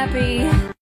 happy.